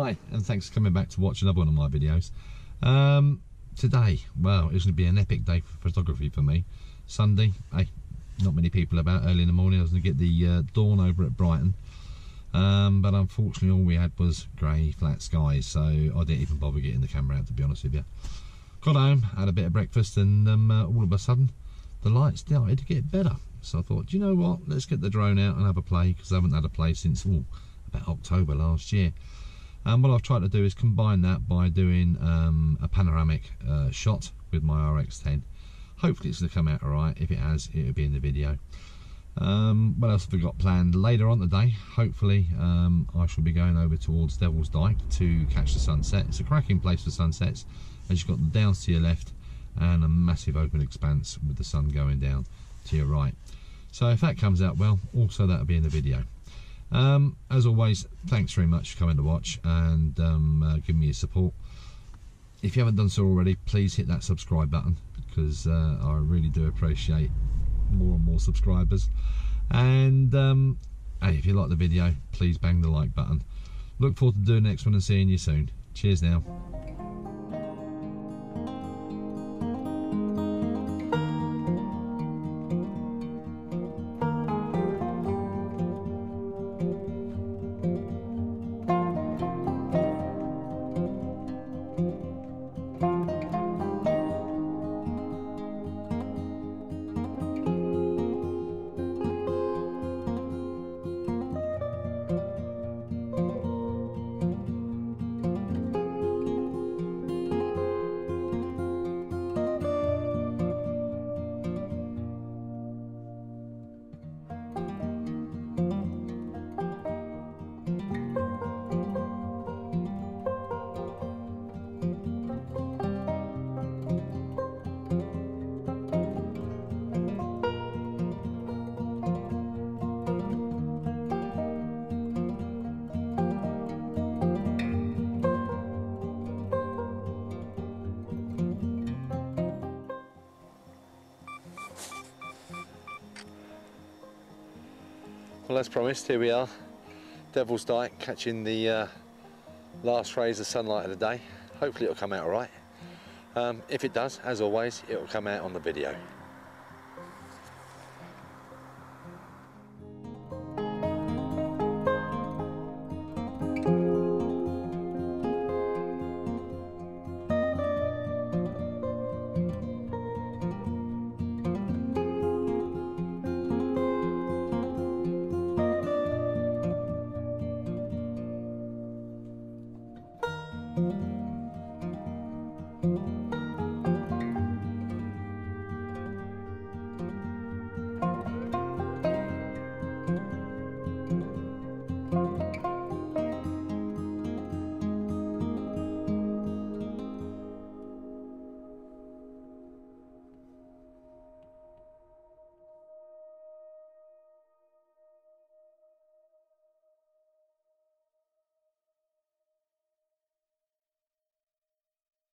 Hi, and thanks for coming back to watch another one of my videos. Um, today, well, it's going to be an epic day for photography for me. Sunday, hey, not many people about early in the morning. I was going to get the uh, dawn over at Brighton. Um, but unfortunately, all we had was grey, flat skies, so I didn't even bother getting the camera out, to be honest with you. Got home, had a bit of breakfast, and um, uh, all of a sudden, the lights started to get better. So I thought, do you know what? Let's get the drone out and have a play, because I haven't had a play since ooh, about October last year. And what I've tried to do is combine that by doing um, a panoramic uh, shot with my RX10. Hopefully it's going to come out alright. If it has, it'll be in the video. Um, what else have we got planned later on today? Hopefully um, I shall be going over towards Devil's Dyke to catch the sunset. It's a cracking place for sunsets as you've got the downs to your left and a massive open expanse with the sun going down to your right. So if that comes out well, also that'll be in the video. Um, as always, thanks very much for coming to watch and um, uh, giving me your support. If you haven't done so already, please hit that subscribe button because uh, I really do appreciate more and more subscribers. And um, hey, if you like the video, please bang the like button. Look forward to doing the next one and seeing you soon. Cheers now. Well, as promised, here we are, Devil's Dyke, catching the uh, last rays of sunlight of the day. Hopefully it'll come out all right. Um, if it does, as always, it will come out on the video.